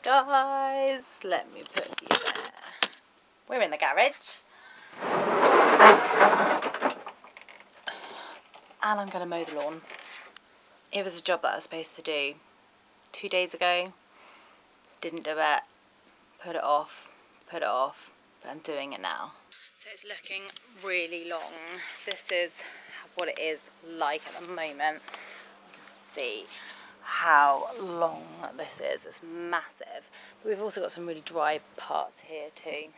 Guys, let me put you there. We're in the garage. And I'm going to mow the lawn. It was a job that I was supposed to do two days ago. Didn't do it. Put it off. Put it off. But I'm doing it now. So it's looking really long. This is what it is like at the moment. See how long this is. It's massive. But we've also got some really dry parts here too.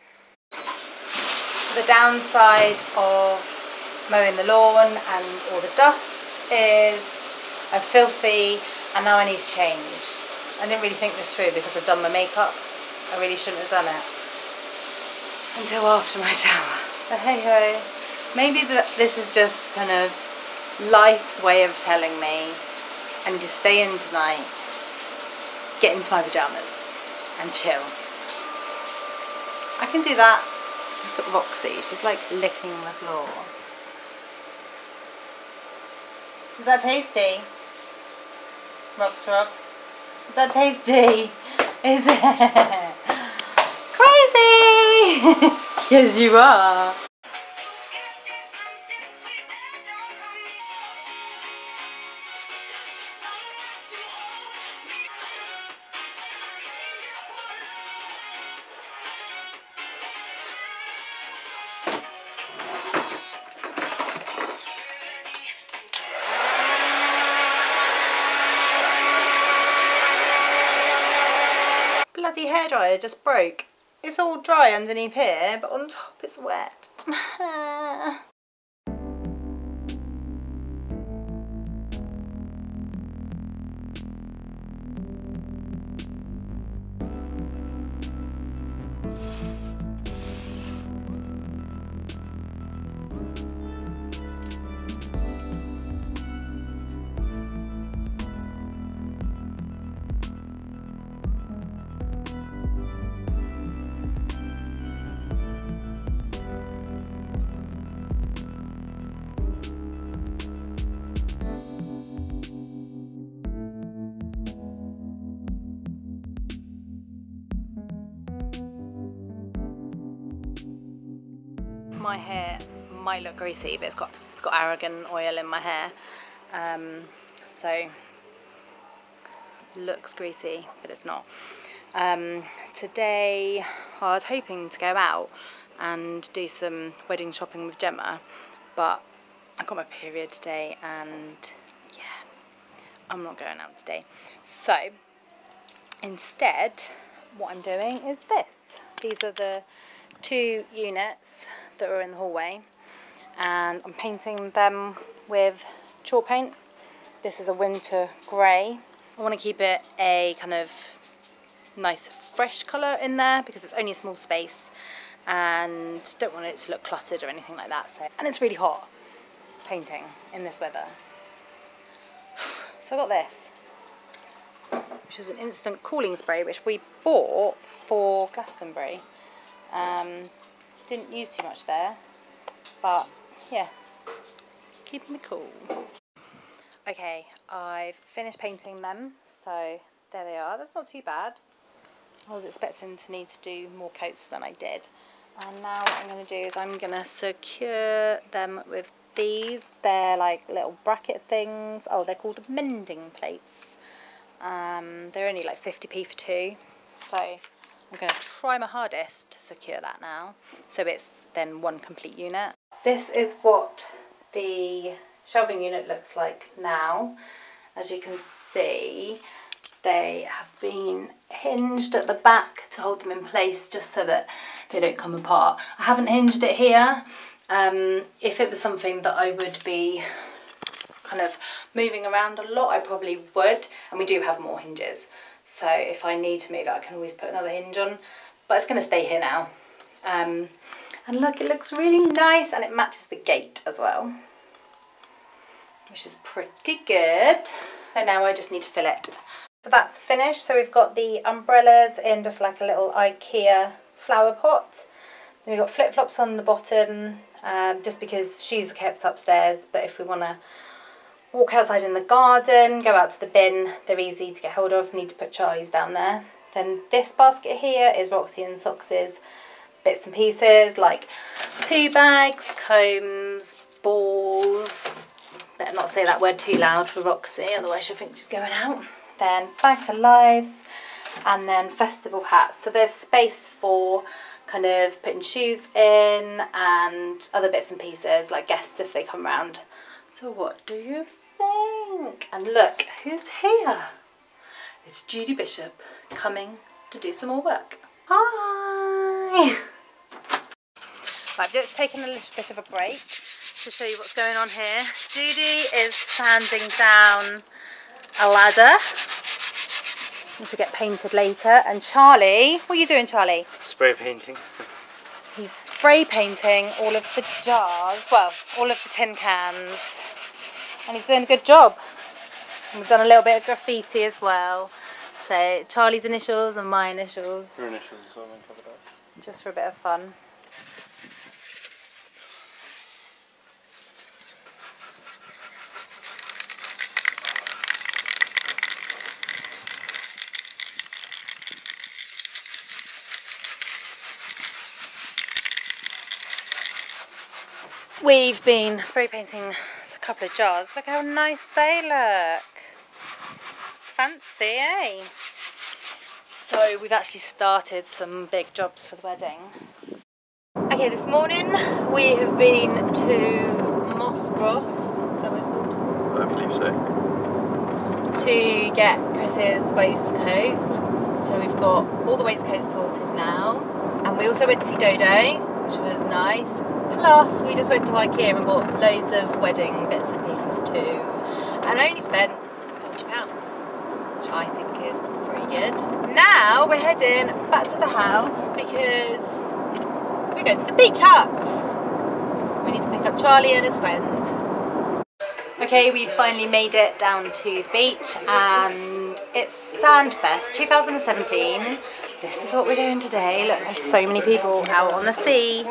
The downside of mowing the lawn and all the dust is I'm filthy and now I need to change. I didn't really think this through because I've done my makeup. I really shouldn't have done it until after my shower. But hey ho, maybe that this is just kind of life's way of telling me I need to stay in tonight, get into my pyjamas and chill. I can do that. Look at Roxy, she's like licking the floor. Is that tasty? Rocks, rocks. Is that tasty? Is it? Crazy! yes, you are. Hairdryer just broke. It's all dry underneath here, but on top it's wet. my hair might look greasy, but it's got it's got argan oil in my hair, um, so looks greasy, but it's not. Um, today I was hoping to go out and do some wedding shopping with Gemma, but I got my period today and yeah, I'm not going out today. So instead, what I'm doing is this. These are the two units that are in the hallway and I'm painting them with chalk paint. This is a winter grey. I want to keep it a kind of nice fresh colour in there because it's only a small space and don't want it to look cluttered or anything like that. So, And it's really hot painting in this weather. So I got this, which is an instant cooling spray which we bought for Glastonbury. Um, didn't use too much there, but yeah, keeping me cool. Okay, I've finished painting them, so there they are. That's not too bad. I was expecting to need to do more coats than I did. And now what I'm going to do is I'm going to secure them with these. They're like little bracket things. Oh, they're called mending plates. Um, they're only like 50p for two. So I'm going to try my hardest to secure that now. So it's then one complete unit. This is what the shelving unit looks like now. As you can see, they have been hinged at the back to hold them in place just so that they don't come apart. I haven't hinged it here. Um, if it was something that I would be kind of moving around a lot, I probably would. And we do have more hinges. So if I need to move it, I can always put another hinge on. But it's going to stay here now. Um, and look, it looks really nice and it matches the gate as well. Which is pretty good. So now I just need to fill it. So that's finished. So we've got the umbrellas in just like a little Ikea flower pot. Then we've got flip-flops on the bottom, um, just because shoes are kept upstairs. But if we want to walk outside in the garden, go out to the bin, they're easy to get hold of. Need to put Charlie's down there. Then this basket here is Roxy and Socks's bits and pieces like poo bags, combs, balls. Better not say that word too loud for Roxy, otherwise she'll think she's going out. Then bag for lives, and then festival hats. So there's space for kind of putting shoes in and other bits and pieces like guests if they come round. So what do you think? And look, who's here? It's Judy Bishop coming to do some more work. Hi! Right, I've taken a little bit of a break to show you what's going on here. Judy is sanding down a ladder to get painted later. And Charlie, what are you doing, Charlie? Spray painting. He's spray painting all of the jars, well, all of the tin cans. And he's doing a good job. And we've done a little bit of graffiti as well. So Charlie's initials and my initials. Your initials as well, cover that. Just for a bit of fun. We've been spray painting a couple of jars. Look how nice they look. Fancy, eh? So we've actually started some big jobs for the wedding. Okay, this morning we have been to Moss Bros, is that what it's called? I believe so. To get Chris's waistcoat. So we've got all the waistcoats sorted now. And we also went to see Dodo, which was nice. Plus, we just went to Ikea and bought loads of wedding bits and pieces too. And only spent £40, which I think is pretty good. Now we're heading back to the house because we're going to the beach hut. We need to pick up Charlie and his friends. Okay, we've finally made it down to the beach and it's Sandfest 2017. This is what we're doing today. Look, there's so many people out on the sea.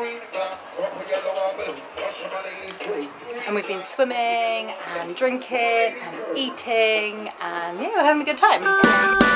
And we've been swimming and drinking and eating and yeah, we're having a good time.